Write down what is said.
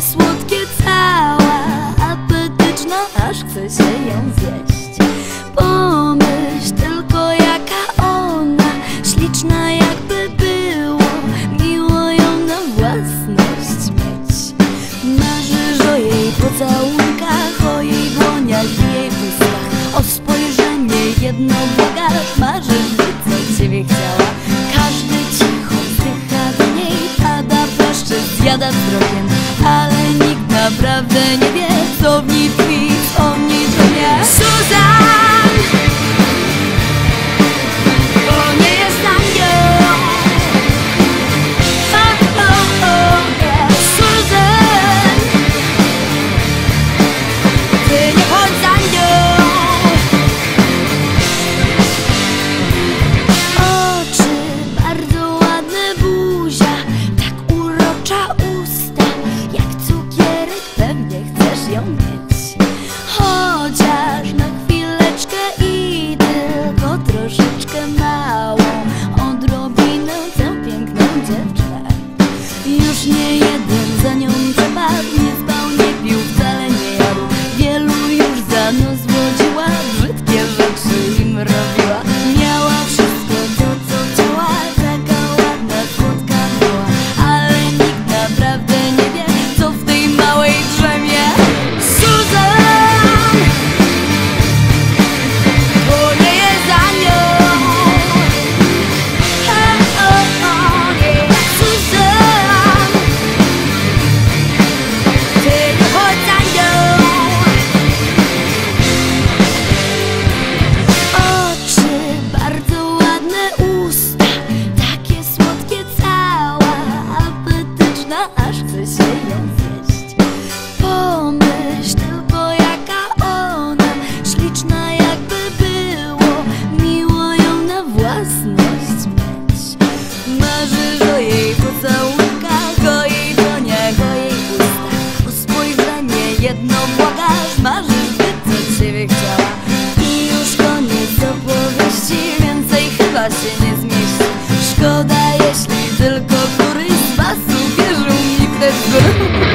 słodkie cała Apetyczna, aż chce się ją zjeść. Pomyśl tylko jaka ona Śliczna jakby było Miło ją na własność mieć. Marzysz o jej pocałunkach O jej dłoniach i jej pyskach O spojrzenie jedno błagasz Marzysz, by co ciebie chciała. naprawdę nie wie, co w niej tkwi, on niczym nie Susan! Bo nie jest anioł tak, oh, oh, oh, yeah. Susan! Ty nie bądź anioł Już nie jeden za nią zabawnie Ha ha ha!